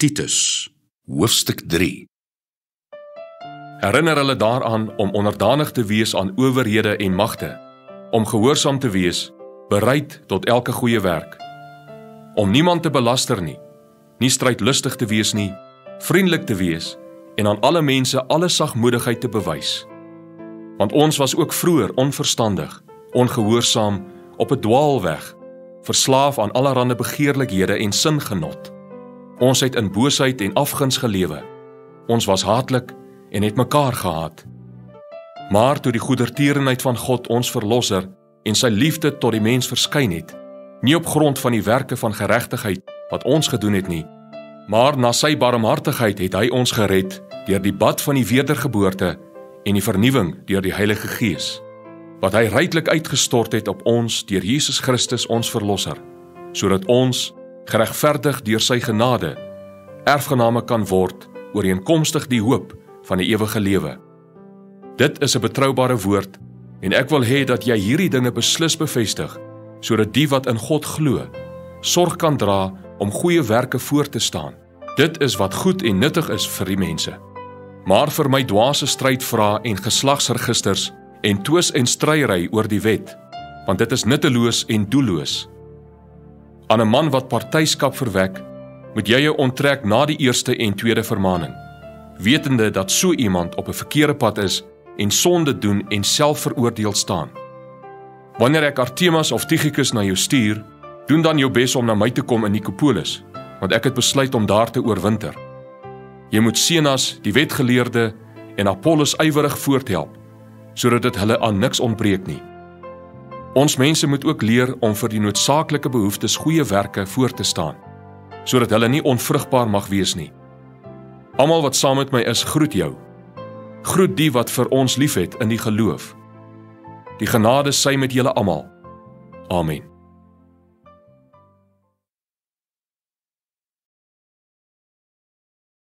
Titus hoofstuk 3 Herinner hulle daaraan om onderdanig te wees aan owerhede en magte, om gehoorsaam te wees, bereid tot elke goeie werk, om niemand te belaster nie, nie strydlustig te wees nie, vriendelik te wees en aan alle mense alle sagmoedigheid te bewys. Want ons was ook vroeër onverstandig, ongehoorsaam, op 'n dwaalweg, verslaaf aan allerlei begeerlikhede en singenot. Ons het in boosheid en afguns gelewe. Ons was haatlik en het mekaar gehaat. Maar toe die goedertierenheid van God ons verlosser en sy liefde tot die mens verskyn het, nie op grond van die werke van geregtigheid wat ons gedoen het nie, maar na sy barmhartigheid het hy ons gered deur die bad van die wedergeboorte en die vernuwing deur die Heilige Gees wat hy ryklik uitgestort het op ons deur Jesus Christus ons verlosser sodat ons geregverdig deur sy genade erfgename kan word ooreenkomstig die hoop van die ewige lewe. Dit is 'n betroubare woord en ek wil hê dat jy hierdie dinge beslis bevestig sodat die wat in God glo sorg kan dra om goeie werke voor te staan. Dit is wat goed en nuttig is vir die mense. Maar vir my dwaase stryd vra en geslagsregisters en twis en stryery oor die wet, want dit is nutteloos en doelloos. Aan 'n man wat partyskap verwek, moet jy jou onttrek na die eerste en tweede vermaaning, wetende dat so iemand op 'n verkeerde pad is en sonde doen en self veroordeel staan. Wanneer ek Artemas of Tychicus na jou stuur, doen dan jou bes om na my te kom in Nikopolis, want ek het besluit om daar te oorwinter. Jy moet Senas, die wetgeleerde, en Apollos ywerig voorthelp sodat dit hulle aan niks ontbreek nie. Ons mense moet ook leer om vir die noodsaaklike behoeftes goeie werke voor te staan, sodat hulle nie onvrugbaar mag wees nie. Almal wat saam met my is, groet jou. Groet die wat vir ons liefhet in die geloof. Die genade sy met julle almal. Amen.